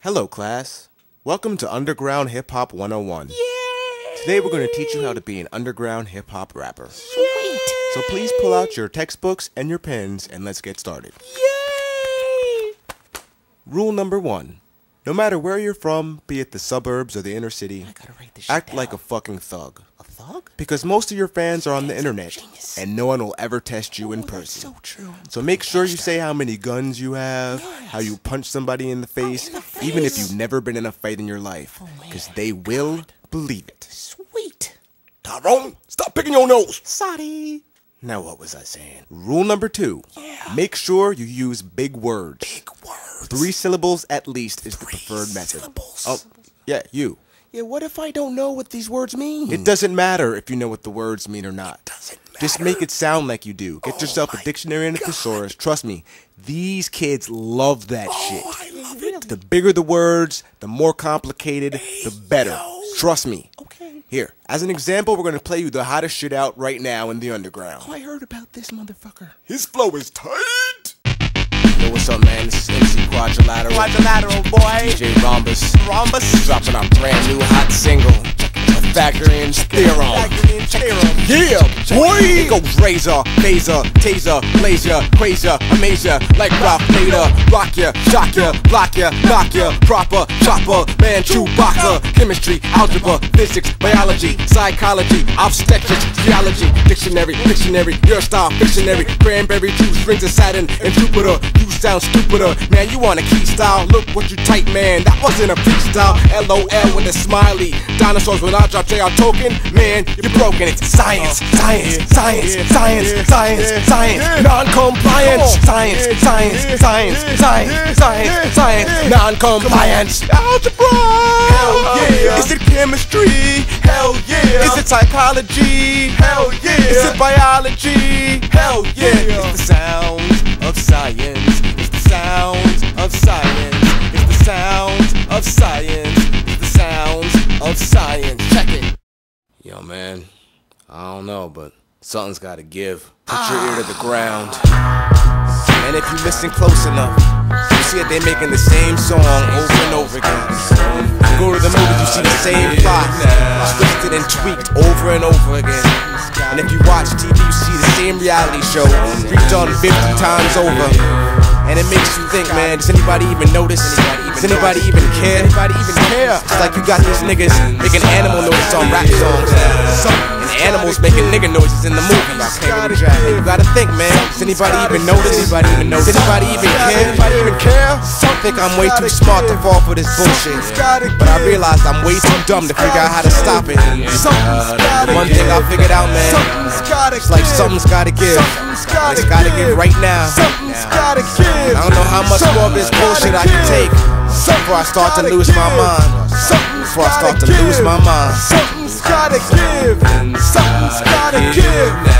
Hello, class. Welcome to Underground Hip Hop 101. Today we're going to teach you how to be an underground hip hop rapper. Sweet. So please pull out your textbooks and your pens and let's get started. Yay! Rule number one No matter where you're from, be it the suburbs or the inner city, I gotta write this shit act down. like a fucking thug. a thug. Because most of your fans are on the internet, Genius. and no one will ever test you oh, in Oh, that's person. so true. So make sure you say how many guns you have, how you punch somebody in the face, in the even if you've never been in a fight in your life. Oh. Because they will believe it. Sweet. Tyrone, stop picking your nose. Sorry. Now what was I saying? Rule number two. Make sure you use big words. Big words. Three syllables at least is the preferred method. syllables. Oh, yeah, you. Yeah, what if I don't know what these words mean? It doesn't matter if you know what the words mean or not. doesn't matter. Just make it sound like you do. Get Oh yourself a dictionary and a God. thesaurus. Trust me, these kids love that Oh, shit. I love it. The bigger the words, the more complicated, the better. yo. Trust me. Okay. Here, as an example, we're gonna play you the hottest shit out right now in the underground. Oh, I heard about this motherfucker. His flow is tight. Yo, what's up, man? This is MC Quadrilateral. Boy. DJ Rhombus. Rhombus. Dropping our brand new hot single, Pythagorean's Theorem. Pythagorean theorem. Yeah, boy! It goes razor, phaser, taser, laser, quasar, amazer, like Ralph Nader. Rock ya, shock ya, block ya, knock ya, proper, chopper, man, Chewbacca. Chemistry, algebra, physics, biology, psychology, obstetrics, geology, dictionary, dictionary, your style, dictionary, cranberry juice, rings of Saturn and Jupiter. Sound stupider, man, you want a key style. Look what you type, man, that wasn't a freestyle. LOL with a smiley. Dinosaurs when I drop JR Tolkien, man, you're broken. It's science, uh, science, science, science, science, science, non-compliance, science, science, science, science, science, science, non-compliance. Algebra. Hell yeah. Is it chemistry? Hell yeah. Is it psychology? Hell yeah. Is it biology? Hell yeah. It's the sounds of science. Man. I don't know, but something's gotta give. Put your ear to the ground. And if you listen close enough, you see that they're making the same song over and over again. You go to the movies, you see the same plot, twisted and tweaked over and over again. And if you watch TV, you see the same reality show redone 50 times over. And it makes you think, man, does anybody even notice? Does anybody even care? Anybody even care? It's like you got these niggas making animal noises on rap songs. And animals making nigga noises in the movies. You gotta think, man, does anybody even notice? Anybody even notice? Does anybody even care? Anybody even care? Some think I'm way too smart to fall for this bullshit. But I realized I'm way too dumb to figure out how to stop it. One thing I figured out, man, it's like something's gotta give. It's gotta give right now. I don't know how much more of this bullshit I can take before I start to lose my mind. Before I start to lose my mind. Something's gotta give. Something's gotta give.